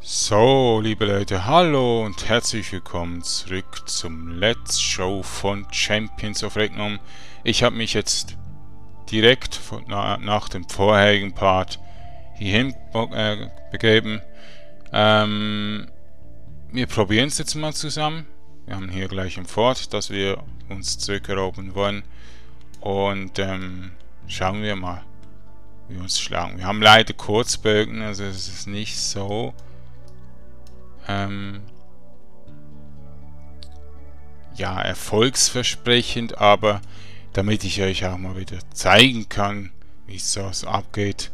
So, liebe Leute, hallo und herzlich willkommen zurück zum Let's Show von Champions of Regnum. Ich habe mich jetzt direkt von, na, nach dem vorherigen Part hierhin äh, begeben. Ähm, wir probieren es jetzt mal zusammen. Wir haben hier gleich ein Fort, das wir uns zurückerobern wollen. Und ähm, schauen wir mal, wie wir uns schlagen. Wir haben leider Kurzbögen, also es ist nicht so ähm, ja, erfolgsversprechend, aber damit ich euch auch mal wieder zeigen kann, wie es so abgeht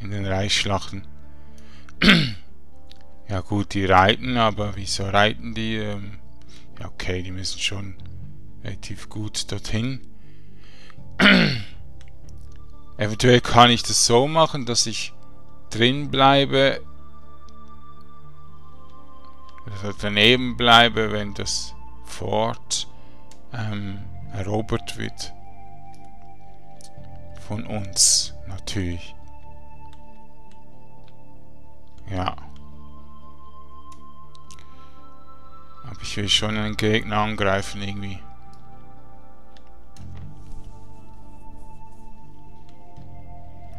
in den Reichsschlachten. ja gut, die reiten, aber wieso reiten die? Ähm, ja okay, die müssen schon relativ gut dorthin. Eventuell kann ich das so machen, dass ich drin bleibe also daneben bleibe, wenn das Fort ähm, erobert wird. Von uns, natürlich. Ja. Aber ich will schon einen Gegner angreifen, irgendwie.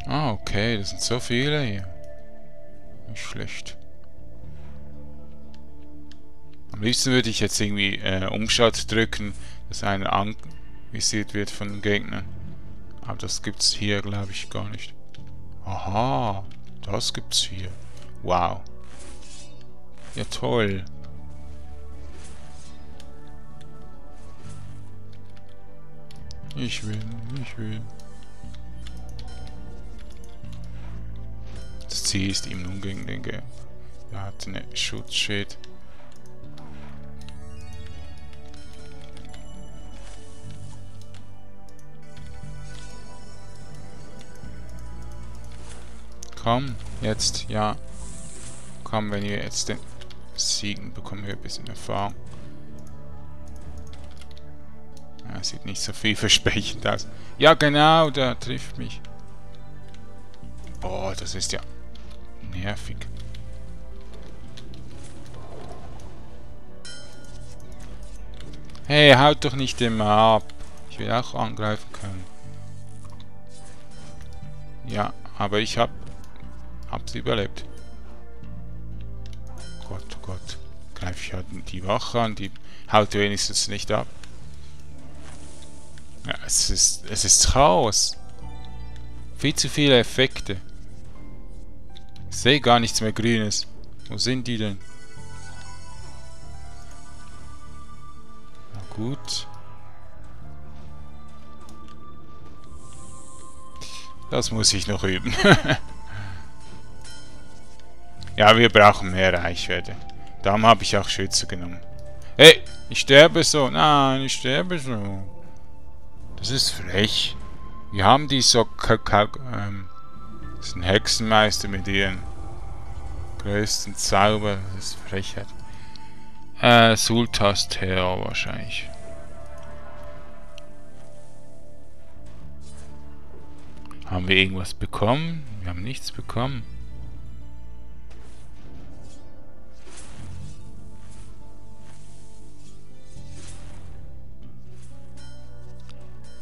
Ah, okay, das sind so viele hier. Nicht schlecht. Am liebsten würde ich jetzt irgendwie äh, Umschalt drücken, dass einer anvisiert wird von den Gegnern. Aber das gibt's hier, glaube ich, gar nicht. Aha, das gibt's hier. Wow. Ja, toll. Ich will, ich will. Das Ziel ist ihm nun gegen den Ge Er hat eine Schutzschild. Komm, jetzt, ja. Komm, wenn wir jetzt den siegen, bekommen wir ein bisschen Erfahrung. Ja, sieht nicht so vielversprechend aus. Ja, genau, der trifft mich. Boah, das ist ja nervig. Hey, haut doch nicht immer ab. Ich will auch angreifen können. Ja, aber ich hab Hab's überlebt. Gott, oh Gott. Greife ich halt die Wache an, die haut wenigstens nicht ab. Ja, es ist, es ist Chaos. Viel zu viele Effekte. Ich sehe gar nichts mehr Grünes. Wo sind die denn? Na gut. Das muss ich noch üben. Ja, wir brauchen mehr Reichweite. Darum habe ich auch Schütze genommen. Hey, ich sterbe so. Nein, ich sterbe so. Das ist frech. Wir haben die so... Ähm, das ist ein Hexenmeister mit ihren größten Zauber. Das ist Frechheit. Äh, Sultas Terror wahrscheinlich. Haben wir irgendwas bekommen? Wir haben nichts bekommen.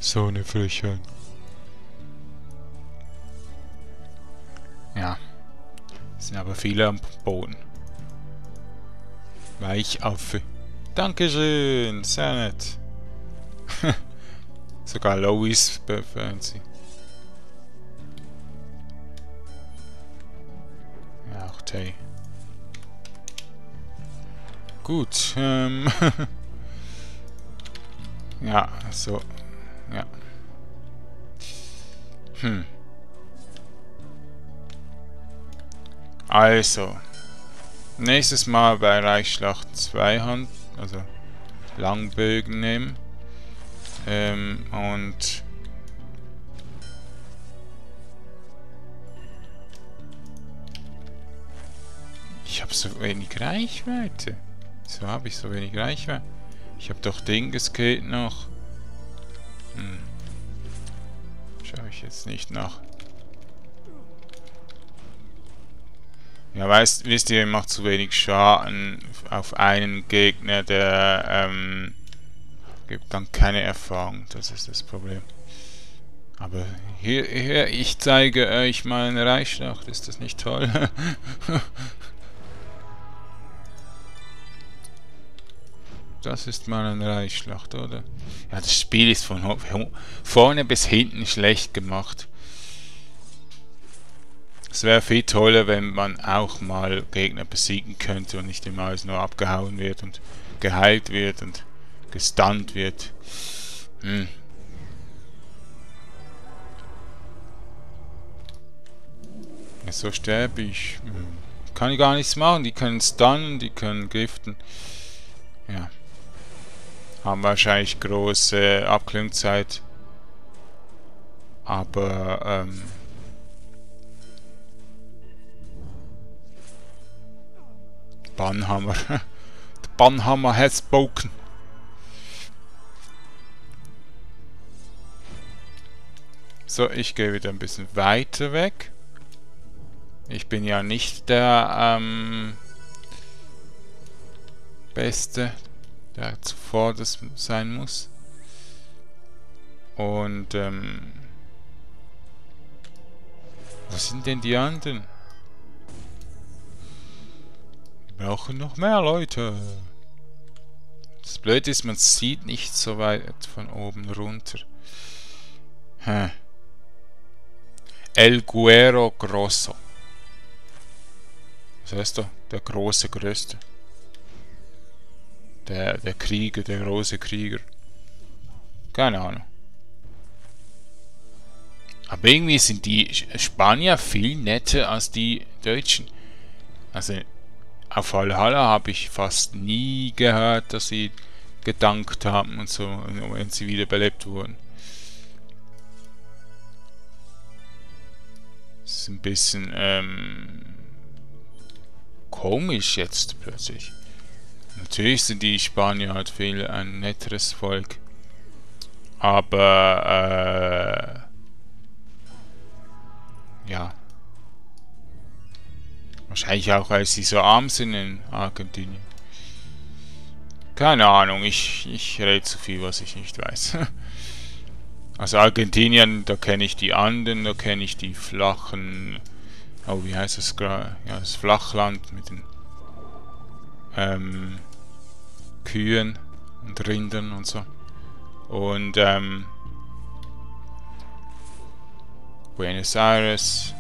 So eine Frechheit. Ja. Sind aber viele am Boden. Weichaffe. Dankeschön, sehr nett. Sogar Lois befördern sie. Ja, auch Tay. Gut, ähm... ja, so. Ja. Hm. Also. Nächstes Mal bei Reichsschlacht Zweihand, also Langbögen nehmen. Ähm, und Ich habe so wenig Reichweite. Wieso habe ich so wenig Reichweite? Ich habe doch Dinges geht noch. Hm. Schaue ich jetzt nicht nach. Ja, weißt, wisst ihr, macht zu wenig Schaden auf einen Gegner, der ähm, gibt dann keine Erfahrung. Das ist das Problem. Aber hier, hier ich zeige euch meine Reichsschlacht. Ist das nicht toll? das ist mal eine Reichsschlacht, oder? Ja, das Spiel ist von vorne bis hinten schlecht gemacht. Es wäre viel toller, wenn man auch mal Gegner besiegen könnte und nicht immer alles nur abgehauen wird und geheilt wird und gestunt wird. Hm. So sterbe ich. Hm. Kann ich gar nichts machen. Die können stunnen, die können giften. Ja. Haben wahrscheinlich große Abklingzeit. Aber, ähm... Bannhammer. Der Bannhammer has spoken. So, ich gehe wieder ein bisschen weiter weg. Ich bin ja nicht der ähm, Beste, der zuvor das sein muss. Und ähm, was sind denn die anderen? brauchen noch mehr Leute. Das Blöde ist, man sieht nicht so weit von oben runter. Hm. El Guero Grosso. Was heißt da? Der große Größte. Der, der Krieger, der große Krieger. Keine Ahnung. Aber irgendwie sind die Spanier viel netter als die Deutschen. Also auf Valhalla habe ich fast nie gehört, dass sie gedankt haben und so, wenn sie wiederbelebt wurden. Das ist ein bisschen ähm, komisch jetzt plötzlich. Natürlich sind die Spanier halt viel ein netteres Volk. Aber äh, ja, Wahrscheinlich auch, weil sie so arm sind in Argentinien. Keine Ahnung, ich, ich rede zu viel, was ich nicht weiß. Also Argentinien, da kenne ich die Anden, da kenne ich die flachen... Oh, wie heißt das gerade? Ja, das Flachland mit den ähm, Kühen und Rindern und so. Und ähm, Buenos Aires,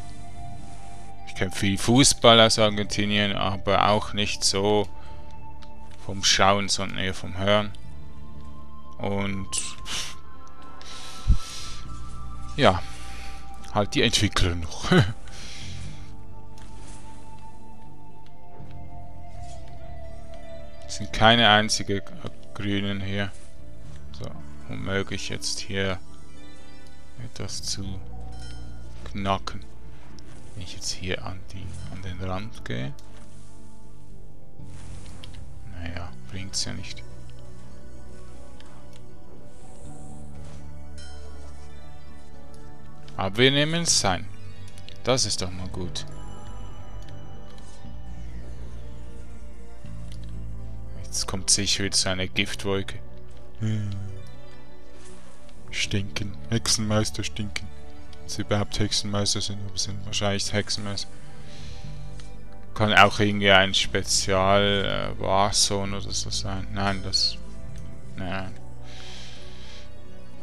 kenne viel Fußball aus Argentinien, aber auch nicht so vom Schauen, sondern eher vom Hören. Und ja, halt die Entwickler noch. Es sind keine einzige Grünen hier. So, unmöglich jetzt hier etwas zu knacken. Wenn ich jetzt hier an, die, an den Rand gehe. Naja, bringt's ja nicht. Aber wir nehmen es sein. Das ist doch mal gut. Jetzt kommt sicher wieder so eine Giftwolke. Hm. Stinken. Hexenmeister stinken sie überhaupt Hexenmeister sind, aber sind wahrscheinlich Hexenmeister. Kann auch irgendwie ein Spezial äh, Warzone oder so sein. Nein, das... Nein.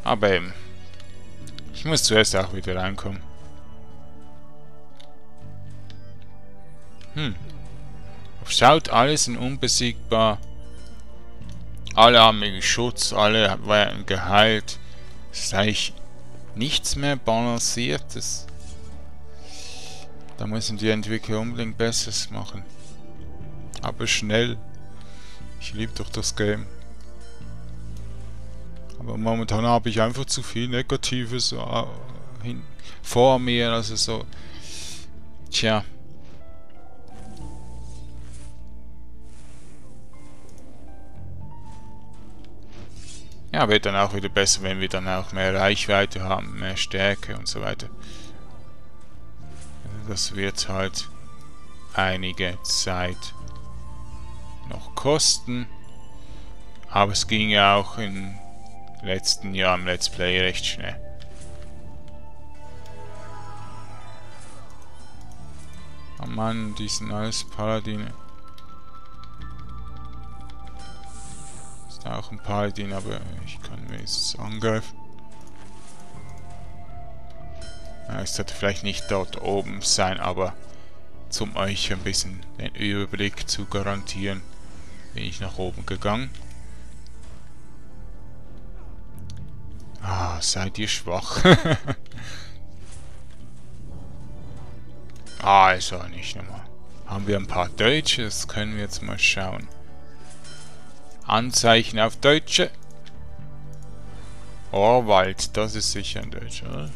Aber eben. Ich muss zuerst auch wieder reinkommen. Hm. Schaut, alle sind unbesiegbar. Alle haben irgendwie Schutz, alle werden geheilt. Das ist eigentlich nichts mehr balanciertes. Da müssen die Entwickler unbedingt Besseres machen. Aber schnell. Ich liebe doch das Game. Aber momentan habe ich einfach zu viel Negatives äh, vor mir. Also so. Tja. Ja, wird dann auch wieder besser, wenn wir dann auch mehr Reichweite haben, mehr Stärke und so weiter. Das wird halt einige Zeit noch kosten. Aber es ging ja auch im letzten Jahr im Let's Play recht schnell. Oh Mann, die sind alles Paladine. Auch ein Paladin, aber ich kann mir jetzt angreifen. Ja, ich sollte vielleicht nicht dort oben sein, aber zum euch ein bisschen den Überblick zu garantieren, bin ich nach oben gegangen. Ah, seid ihr schwach. ah, ist auch nicht nochmal. Haben wir ein paar Deutsche? Das können wir jetzt mal schauen. Anzeichen auf Deutsche. Orwald, das ist sicher ein Deutscher, oder?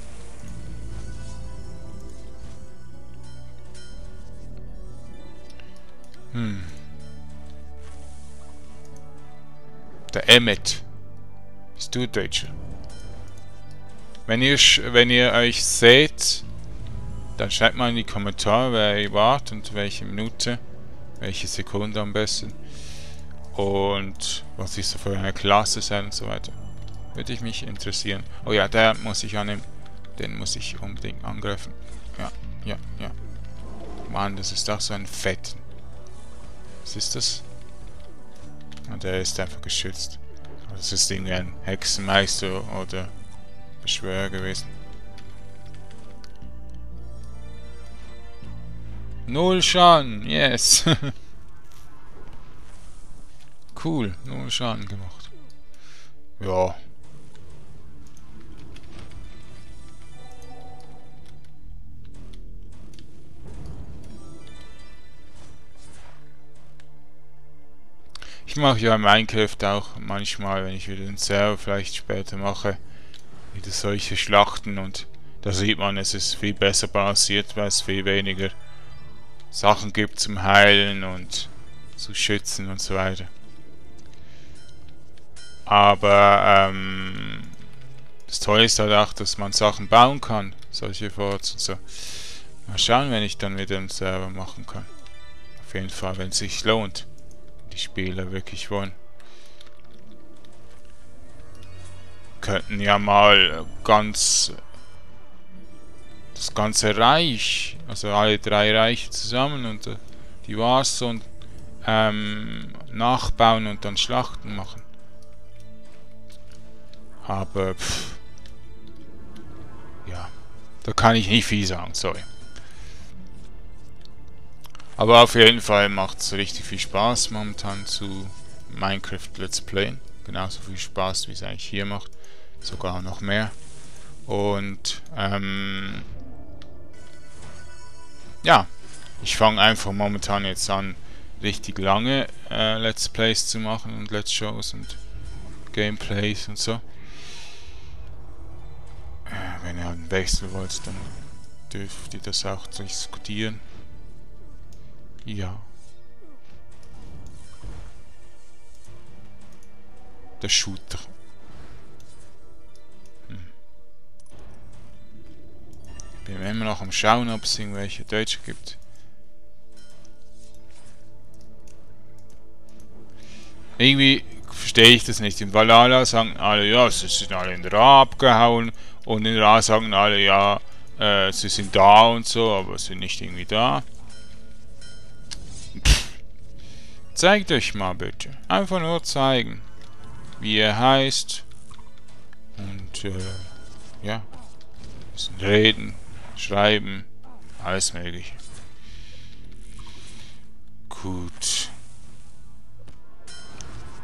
Hm. Der Emmet. Bist du Deutscher? Wenn ihr, wenn ihr euch seht, dann schreibt mal in die Kommentare, wer ihr wart und welche Minute, welche Sekunde am besten. Und was ist so für eine Klasse sein und so weiter. Würde ich mich interessieren. Oh ja, der muss ich annehmen. Den muss ich unbedingt angreifen. Ja, ja, ja. Mann, das ist doch so ein Fetten. Was ist das? Und der ist einfach geschützt. Das ist irgendwie ein Hexenmeister oder Beschwörer gewesen. Null Schaden, yes. cool, null Schaden gemacht. Ja. Ich mache ja Minecraft auch manchmal, wenn ich wieder den Server vielleicht später mache, wieder solche Schlachten und da sieht man, es ist viel besser balanciert, weil es viel weniger Sachen gibt zum Heilen und zu schützen und so weiter. Aber ähm, das Tolle ist halt auch, dass man Sachen bauen kann, solche Forts und so. Mal schauen, wenn ich dann wieder einen Server machen kann. Auf jeden Fall, wenn es sich lohnt, die Spieler wirklich wollen. könnten ja mal ganz das ganze Reich, also alle drei Reiche zusammen und äh, die Vase und ähm, nachbauen und dann Schlachten machen. Aber pff, ja, da kann ich nicht viel sagen, sorry. Aber auf jeden Fall macht es richtig viel Spaß momentan zu Minecraft Let's Playen. Genauso viel Spaß, wie es eigentlich hier macht sogar noch mehr. Und ähm, ja, ich fange einfach momentan jetzt an, richtig lange äh, Let's Plays zu machen und Let's Shows und Gameplays und so. Wenn ihr einen Wechsel wollt, dann dürft ihr das auch diskutieren. Ja. Der Shooter. Bin immer noch am Schauen, ob es irgendwelche Deutsche gibt. Irgendwie verstehe ich das nicht. In Valhalla sagen alle, ja, sie sind alle in Ra abgehauen. Und in Ra sagen alle, ja, äh, sie sind da und so, aber sind nicht irgendwie da. Pff. Zeigt euch mal bitte. Einfach nur zeigen, wie ihr heißt. Und, äh, ja. Reden, schreiben, alles mögliche. Gut.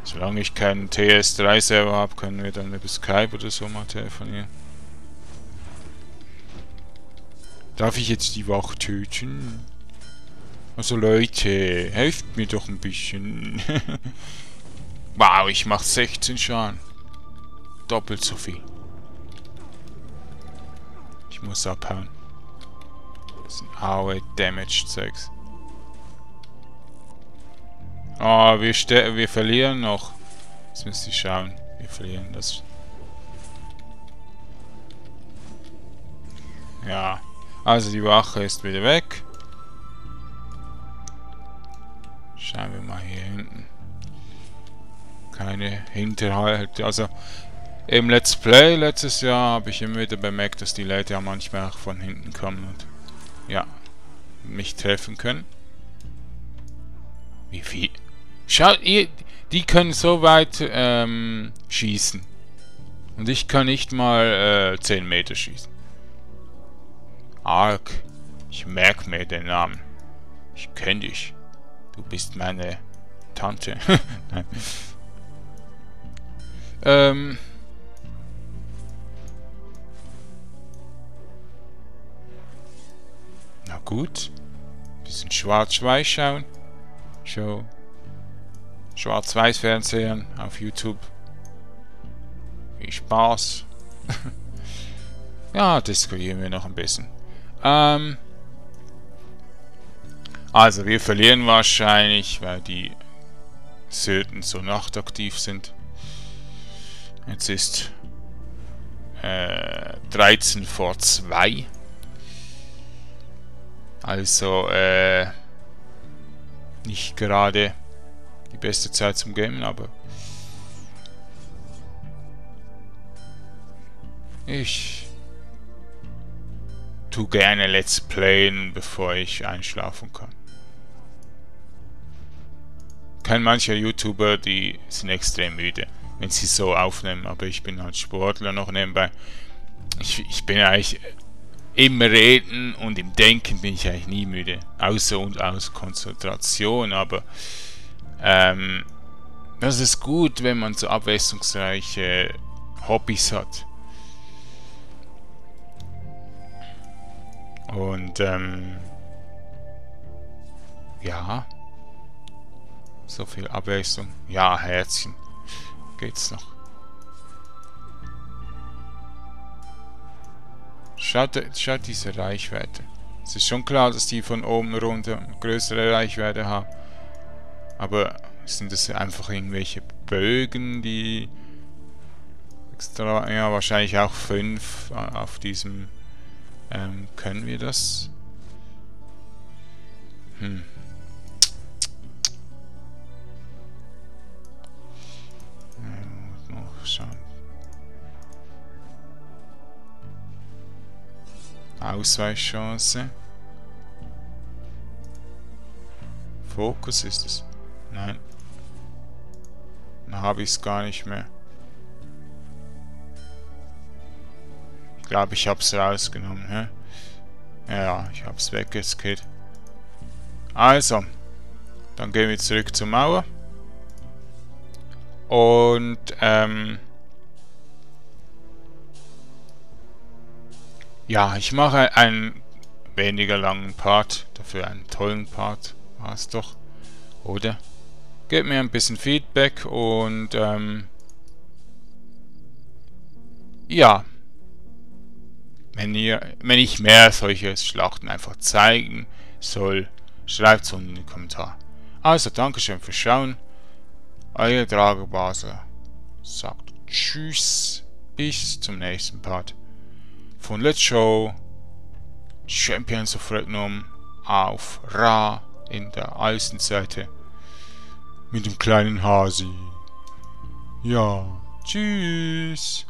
Solange ich keinen TS3-Server habe, können wir dann über Skype oder so mal telefonieren. Darf ich jetzt die Wacht töten? Also Leute, helft mir doch ein bisschen. wow, ich mach 16 Schaden. Doppelt so viel. Ich muss abhauen. Das sind AOE Damage Zeugs. Oh, wir, wir verlieren noch. Jetzt müsst ihr schauen. Wir verlieren das. Ja. Also die Wache ist wieder weg. Schauen wir mal hier hinten. Keine Hinterhalt. Also im Let's Play letztes Jahr habe ich immer wieder bemerkt, dass die Leute ja manchmal auch von hinten kommen und ja, mich treffen können. Wie viel? Schaut, ihr, die können so weit ähm, schießen. Und ich kann nicht mal äh, 10 Meter schießen. Ark, ich merke mir den Namen. Ich kenne dich. Du bist meine Tante. Ähm. Na gut. Bisschen schwarz-weiß schauen. Show. Schwarz-Weiß-Fernsehen auf YouTube. Viel Spaß. ja, diskutieren wir noch ein bisschen. Ähm, also, wir verlieren wahrscheinlich, weil die Söten so nachtaktiv sind. Jetzt ist äh, 13 vor 2. Also, äh, nicht gerade die beste Zeit zum Gamen, aber ich tu gerne Let's Playen, bevor ich einschlafen kann. Kein mancher YouTuber, die sind extrem müde, wenn sie so aufnehmen, aber ich bin halt Sportler noch nebenbei. Ich, ich bin eigentlich im Reden und im Denken bin ich eigentlich nie müde, außer und aus Konzentration, aber ähm, das ist gut, wenn man so abwechslungsreiche Hobbys hat. Und ähm, ja, so viel Abwechslung. Ja, Herzchen. Geht's noch. Schaut, schaut diese Reichweite. Es ist schon klar, dass die von oben runter größere Reichweite haben. Aber sind das einfach irgendwelche Bögen, die extra, ja wahrscheinlich auch fünf auf diesem, ähm, können wir das? Hm. Ausweichchance. Fokus ist es. Nein. Dann habe ich es gar nicht mehr. Glaube, ich habe es rausgenommen. Hä? Ja, ich habe es weggeskillt. Also, dann gehen wir zurück zur Mauer. Und, ähm... Ja, ich mache einen weniger langen Part, dafür einen tollen Part. War es doch, oder? Gebt mir ein bisschen Feedback und ähm, ja, wenn ihr, wenn ich mehr solche Schlachten einfach zeigen soll, schreibt es unten in den Kommentar. Also, Dankeschön fürs Schauen. Euer Dragebase sagt Tschüss, bis zum nächsten Part von Let's Show Champions of Regnum auf Ra in der Außenseite mit dem kleinen Hasi. Ja, tschüss.